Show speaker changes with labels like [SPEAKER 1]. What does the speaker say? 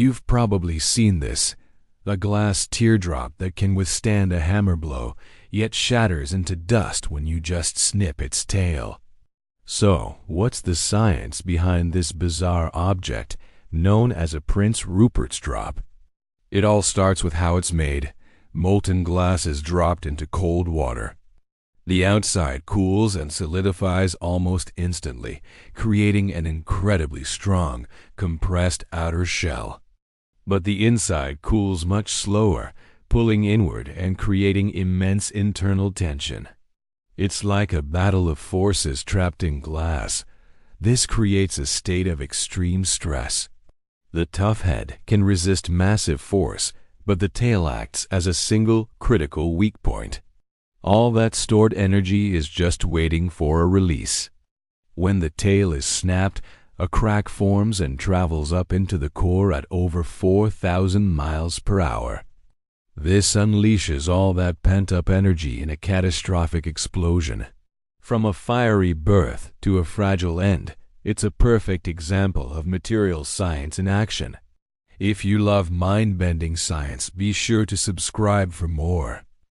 [SPEAKER 1] You've probably seen this a glass teardrop that can withstand a hammer blow, yet shatters into dust when you just snip its tail. So, what's the science behind this bizarre object known as a Prince Rupert's drop? It all starts with how it's made. Molten glass is dropped into cold water. The outside cools and solidifies almost instantly, creating an incredibly strong, compressed outer shell. But the inside cools much slower, pulling inward and creating immense internal tension. It's like a battle of forces trapped in glass. This creates a state of extreme stress. The tough head can resist massive force, but the tail acts as a single critical weak point. All that stored energy is just waiting for a release. When the tail is snapped, a crack forms and travels up into the core at over 4,000 miles per hour. This unleashes all that pent up energy in a catastrophic explosion. From a fiery birth to a fragile end, it's a perfect example of material science in action. If you love mind bending science, be sure to subscribe for more.